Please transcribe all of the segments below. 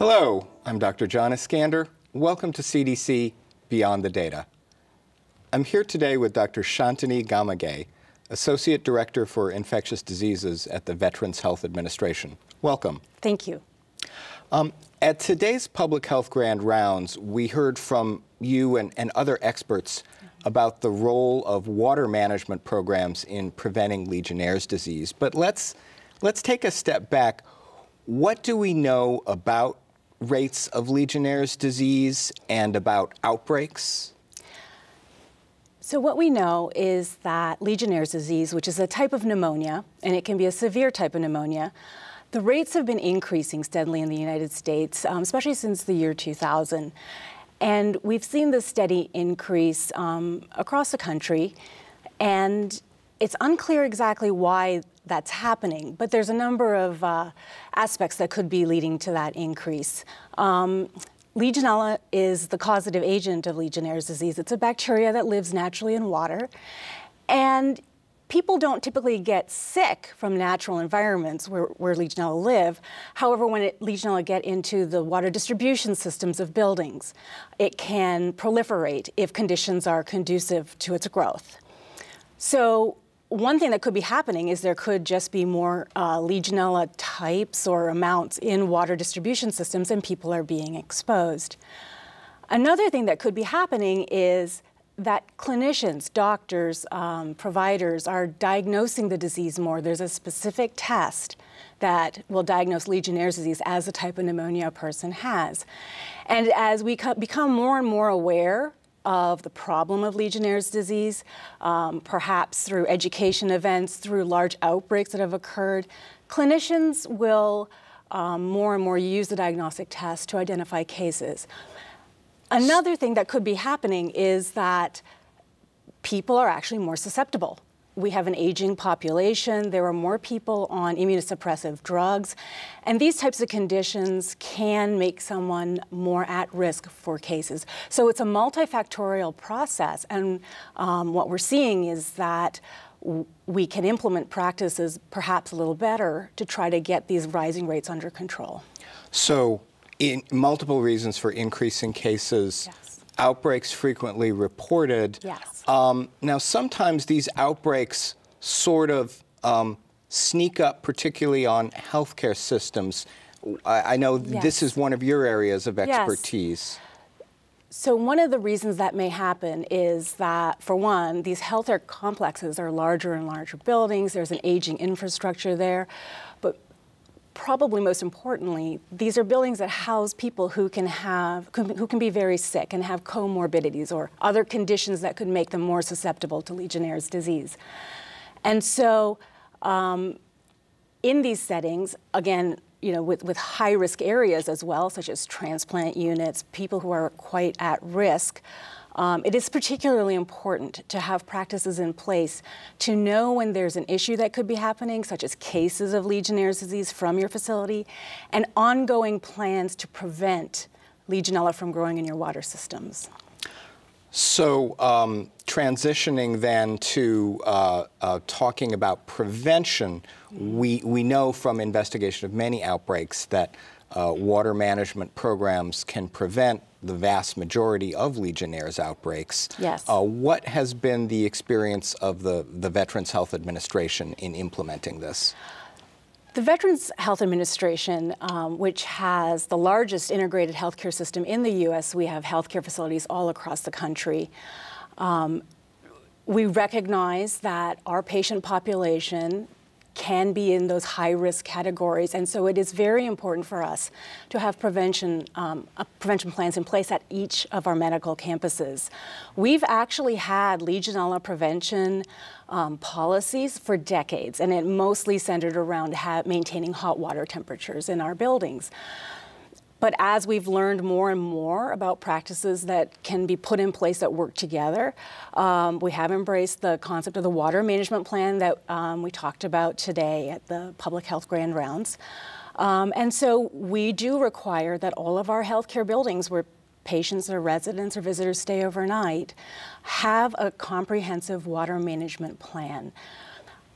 Hello, I'm Dr. John Iskander. Welcome to CDC Beyond the Data. I'm here today with Dr. Shantini Gamage, Associate Director for Infectious Diseases at the Veterans Health Administration. Welcome. Thank you. Um, at today's public health grand rounds, we heard from you and, and other experts about the role of water management programs in preventing Legionnaire's disease. But let's, let's take a step back. What do we know about rates of Legionnaire's disease and about outbreaks? So what we know is that Legionnaire's disease, which is a type of pneumonia, and it can be a severe type of pneumonia, the rates have been increasing steadily in the United States, um, especially since the year 2000. And we've seen this steady increase um, across the country. And it's unclear exactly why that's happening, but there's a number of uh, aspects that could be leading to that increase. Um, Legionella is the causative agent of Legionnaire's disease. It's a bacteria that lives naturally in water. And people don't typically get sick from natural environments where, where Legionella live. However, when it, Legionella get into the water distribution systems of buildings, it can proliferate if conditions are conducive to its growth. So one thing that could be happening is there could just be more uh, Legionella types or amounts in water distribution systems and people are being exposed. Another thing that could be happening is that clinicians, doctors, um, providers are diagnosing the disease more. There's a specific test that will diagnose Legionnaire's disease as the type of pneumonia a person has. And as we become more and more aware of the problem of Legionnaire's disease, um, perhaps through education events, through large outbreaks that have occurred, clinicians will um, more and more use the diagnostic test to identify cases. Another thing that could be happening is that people are actually more susceptible. We have an aging population, there are more people on immunosuppressive drugs, and these types of conditions can make someone more at risk for cases. So it's a multifactorial process, and um, what we're seeing is that we can implement practices perhaps a little better to try to get these rising rates under control. So in multiple reasons for increasing cases. Yes. Outbreaks frequently reported. Yes. Um, now, sometimes these outbreaks sort of um, sneak up, particularly on healthcare systems. I, I know yes. this is one of your areas of expertise. Yes. So one of the reasons that may happen is that, for one, these healthcare complexes are larger and larger buildings. There's an aging infrastructure there. But probably most importantly, these are buildings that house people who can have who can be very sick and have comorbidities or other conditions that could make them more susceptible to Legionnaire's disease. And so, um, in these settings, again, you know, with, with high risk areas as well, such as transplant units, people who are quite at risk. Um, it is particularly important to have practices in place to know when there's an issue that could be happening, such as cases of Legionnaire's disease from your facility, and ongoing plans to prevent Legionella from growing in your water systems. So, um, transitioning then to uh, uh, talking about prevention, we, we know from investigation of many outbreaks that uh, water management programs can prevent the vast majority of Legionnaire's outbreaks. Yes. Uh, what has been the experience of the, the Veterans Health Administration in implementing this? The Veterans Health Administration, um, which has the largest integrated healthcare system in the U.S., we have healthcare facilities all across the country. Um, we recognize that our patient population can be in those high risk categories. And so it is very important for us to have prevention, um, uh, prevention plans in place at each of our medical campuses. We've actually had Legionella prevention um, policies for decades, and it mostly centered around maintaining hot water temperatures in our buildings. But as we've learned more and more about practices that can be put in place that work together, um, we have embraced the concept of the water management plan that um, we talked about today at the Public Health Grand Rounds. Um, and so we do require that all of our healthcare buildings where patients or residents or visitors stay overnight have a comprehensive water management plan.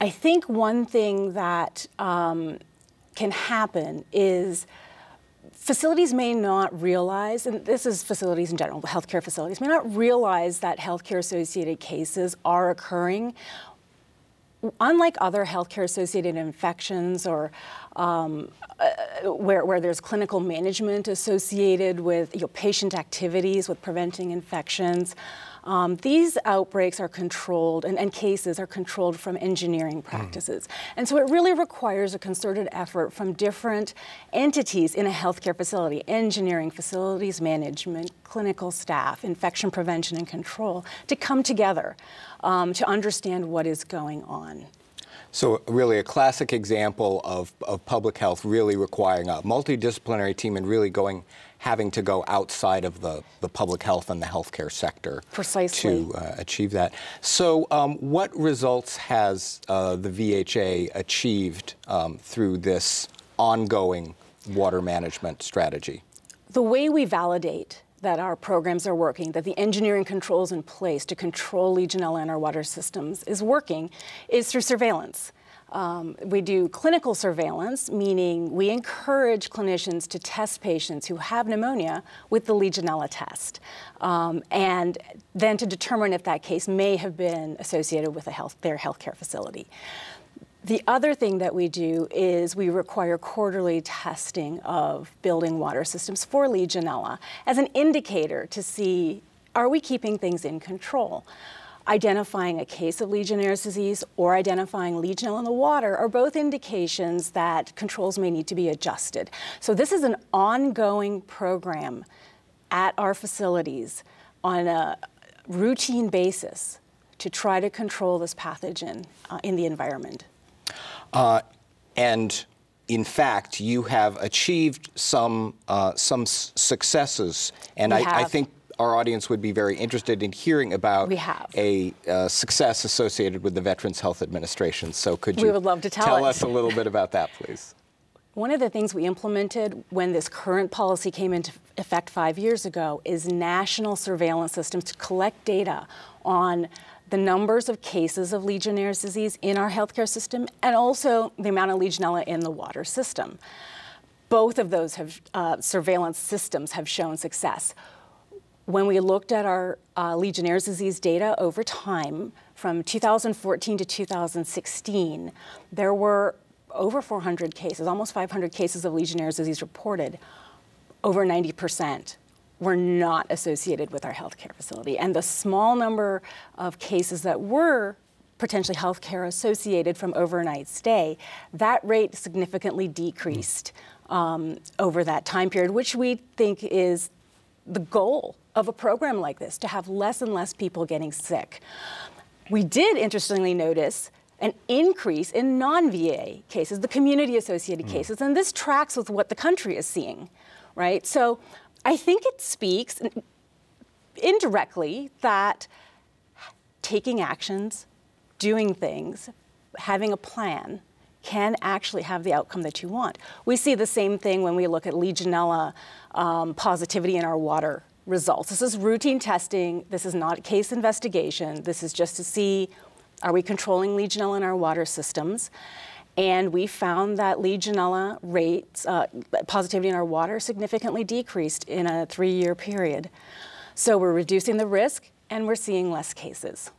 I think one thing that um, can happen is facilities may not realize, and this is facilities in general, healthcare facilities, may not realize that healthcare associated cases are occurring. Unlike other healthcare associated infections or um, uh, where, where there's clinical management associated with you know, patient activities with preventing infections, um, these outbreaks are controlled and, and, cases are controlled from engineering hmm. practices. Mm. And so it really requires a concerted effort from different entities in a healthcare facility, engineering, facilities management, clinical staff, infection prevention and control, to come together um, to understand what is going on. So really a classic example of, of public health really requiring a multidisciplinary team and really going having to go outside of the, the public health and the healthcare sector Precisely. to uh, achieve that. So, um, what results has uh, the VHA achieved um, through this ongoing water management strategy? The way we validate that our programs are working, that the engineering controls in place to control Legionella in our water systems is working, is through surveillance. Um, we do clinical surveillance, meaning we encourage clinicians to test patients who have pneumonia with the Legionella test, um, and then to determine if that case may have been associated with health, their healthcare facility. The other thing that we do is we require quarterly testing of building water systems for Legionella as an indicator to see are we keeping things in control identifying a case of Legionnaire's disease or identifying Legionella in the water are both indications that controls may need to be adjusted. So this is an ongoing program at our facilities on a routine basis to try to control this pathogen uh, in the environment. Uh, and in fact, you have achieved some uh, some successes, and I, I, think our audience would be very interested in hearing about a uh, success associated with the Veterans Health Administration. So could you we would love to tell, tell us a little bit about that, please? One of the things we implemented when this current policy came into effect five years ago is national surveillance systems to collect data on the numbers of cases of Legionnaire's disease in our healthcare system and also the amount of Legionella in the water system. Both of those have, uh, surveillance systems have shown success. When we looked at our uh, Legionnaire's disease data over time, from 2014 to 2016, there were over 400 cases, almost 500 cases of Legionnaire's disease reported. Over 90% were not associated with our healthcare facility. And the small number of cases that were potentially healthcare associated from overnight stay, that rate significantly decreased um, over that time period, which we think is the goal of a program like this, to have less and less people getting sick. We did interestingly notice an increase in non-VA cases, the community-associated mm. cases, and this tracks with what the country is seeing, right? So I think it speaks indirectly that taking actions, doing things, having a plan can actually have the outcome that you want. We see the same thing when we look at Legionella um, positivity in our water results. This is routine testing. This is not a case investigation. This is just to see are we controlling Legionella in our water systems? And we found that Legionella rates, uh, positivity in our water significantly decreased in a three year period. So we're reducing the risk and we're seeing less cases.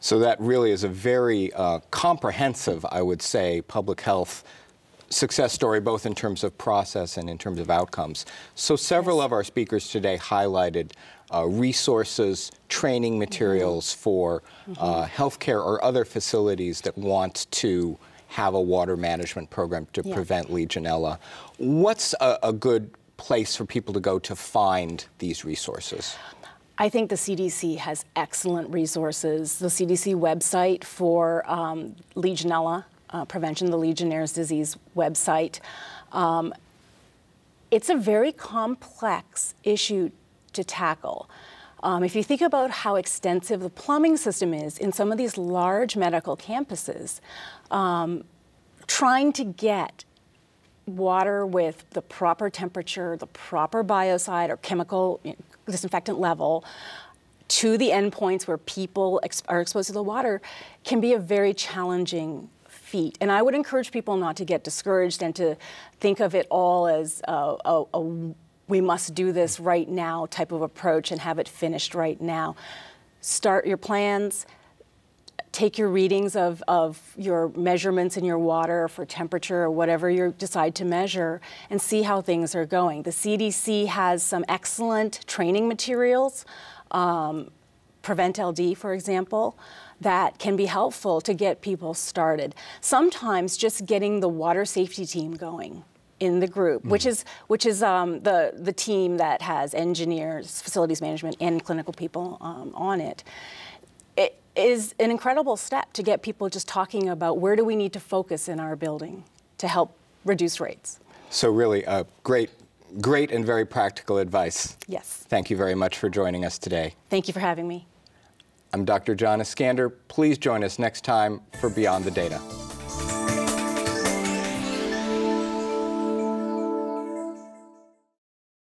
So that really is a very uh, comprehensive, I would say, public health success story, both in terms of process and in terms of outcomes. So several yes. of our speakers today highlighted uh, resources, training materials mm -hmm. for mm -hmm. healthcare or other facilities that want to have a water management program to yeah. prevent Legionella. What's a, a good place for people to go to find these resources? I think the CDC has excellent resources. The CDC website for um, Legionella uh, Prevention, the Legionnaire's Disease website. Um, it's a very complex issue to tackle. Um, if you think about how extensive the plumbing system is in some of these large medical campuses, um, trying to get water with the proper temperature, the proper biocide or chemical you know, disinfectant level to the endpoints where people ex are exposed to the water can be a very challenging feat. And I would encourage people not to get discouraged and to think of it all as a, a, a we must do this right now type of approach and have it finished right now. Start your plans, take your readings of, of your measurements in your water for temperature or whatever you decide to measure and see how things are going. The CDC has some excellent training materials, um, Prevent LD, for example, that can be helpful to get people started. Sometimes just getting the water safety team going in the group, mm. which is which is um, the the team that has engineers, facilities management, and clinical people um, on it. It is an incredible step to get people just talking about where do we need to focus in our building to help reduce rates. So really, uh, great. Great and very practical advice. Yes. Thank you very much for joining us today. Thank you for having me. I'm Dr. John Iskander. Please join us next time for Beyond the Data.